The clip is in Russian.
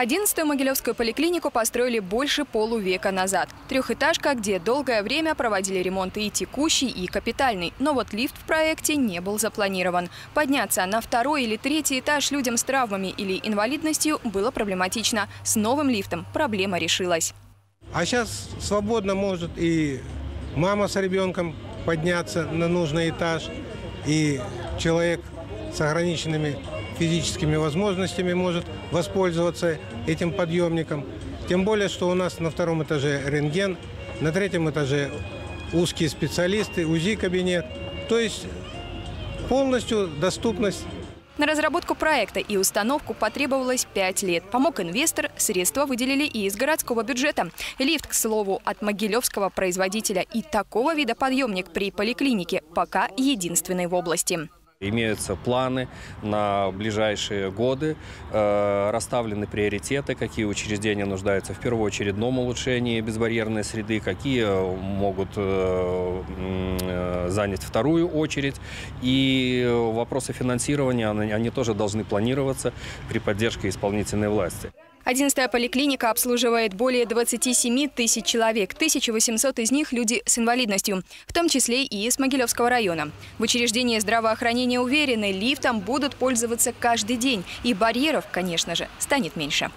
11-ю Могилевскую поликлинику построили больше полувека назад. Трехэтажка, где долгое время проводили ремонты и текущий, и капитальный. Но вот лифт в проекте не был запланирован. Подняться на второй или третий этаж людям с травмами или инвалидностью было проблематично. С новым лифтом проблема решилась. А сейчас свободно может и мама с ребенком подняться на нужный этаж, и человек с ограниченными физическими возможностями может воспользоваться этим подъемником. Тем более, что у нас на втором этаже рентген, на третьем этаже узкие специалисты, УЗИ-кабинет. То есть полностью доступность на разработку проекта и установку потребовалось 5 лет. Помог инвестор, средства выделили и из городского бюджета. Лифт, к слову, от могилевского производителя и такого вида подъемник при поликлинике пока единственный в области. Имеются планы на ближайшие годы, э, расставлены приоритеты, какие учреждения нуждаются в в улучшении безбарьерной среды, какие могут э, занять вторую очередь. И вопросы финансирования, они тоже должны планироваться при поддержке исполнительной власти. 11-я поликлиника обслуживает более 27 тысяч человек. 1800 из них – люди с инвалидностью, в том числе и из Могилевского района. В учреждении здравоохранения уверены, лифтом будут пользоваться каждый день. И барьеров, конечно же, станет меньше.